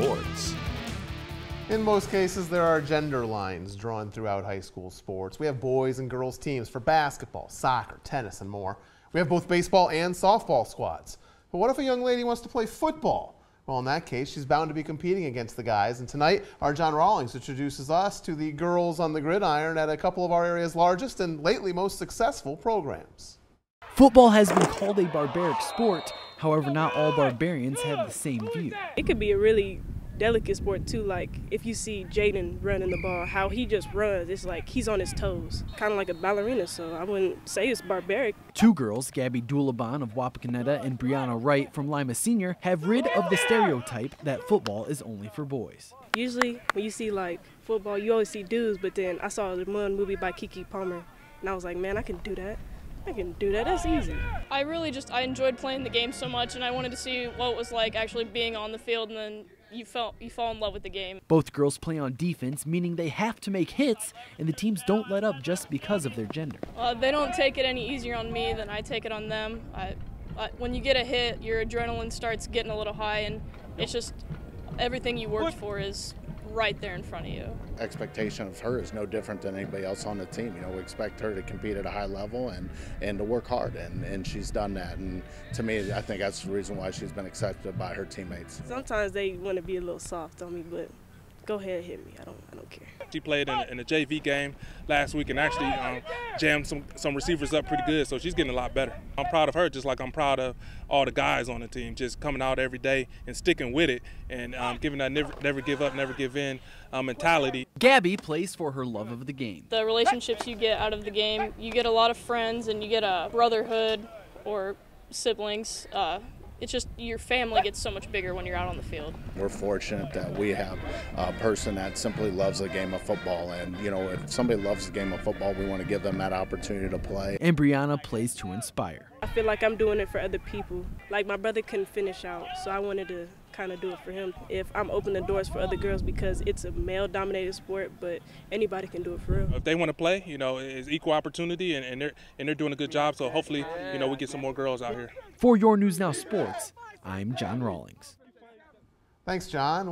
sports. In most cases, there are gender lines drawn throughout high school sports. We have boys and girls teams for basketball, soccer, tennis, and more. We have both baseball and softball squads. But what if a young lady wants to play football? Well, in that case, she's bound to be competing against the guys. And tonight, our John Rawlings introduces us to the girls on the gridiron at a couple of our area's largest and lately most successful programs. Football has been called a barbaric sport. However, not all barbarians have the same view. It could be a really delicate sport too. Like if you see Jaden running the ball, how he just runs, it's like he's on his toes, kind of like a ballerina. So I wouldn't say it's barbaric. Two girls, Gabby Dulebohn of Wapakoneta and Briana Wright from Lima Senior, have rid of the stereotype that football is only for boys. Usually, when you see like football, you always see dudes. But then I saw the one movie by Keke Palmer, and I was like, man, I can do that. I can do that. That's easy. I really just I enjoyed playing the game so much, and I wanted to see what it was like actually being on the field, and then you felt you fall in love with the game. Both girls play on defense, meaning they have to make hits, and the teams don't let up just because of their gender. Uh, they don't take it any easier on me than I take it on them. I, I, when you get a hit, your adrenaline starts getting a little high, and it's just everything you worked for is right there in front of you. Expectation of her is no different than anybody else on the team. You know, we expect her to compete at a high level and, and to work hard, and, and she's done that. And to me, I think that's the reason why she's been accepted by her teammates. Sometimes they want to be a little soft on me, but go ahead hit me. I don't I don't care. She played in, in the JV game last week and actually um, jammed some, some receivers up pretty good, so she's getting a lot better. I'm proud of her just like I'm proud of all the guys on the team, just coming out every day and sticking with it and um, giving that never, never give up, never give in um, mentality. Gabby plays for her love of the game. The relationships you get out of the game, you get a lot of friends and you get a brotherhood or siblings. Uh, it's just your family gets so much bigger when you're out on the field. We're fortunate that we have a person that simply loves the game of football, and you know, if somebody loves the game of football, we want to give them that opportunity to play. And Briana plays to inspire. I feel like I'm doing it for other people. Like my brother couldn't finish out, so I wanted to kind of do it for him. If I'm opening doors for other girls because it's a male-dominated sport, but anybody can do it for real. If they want to play, you know, it's equal opportunity, and, and they're and they're doing a good job. So hopefully, you know, we get some more girls out here. For your News Now Sports, I'm John Rawlings. Thanks, John.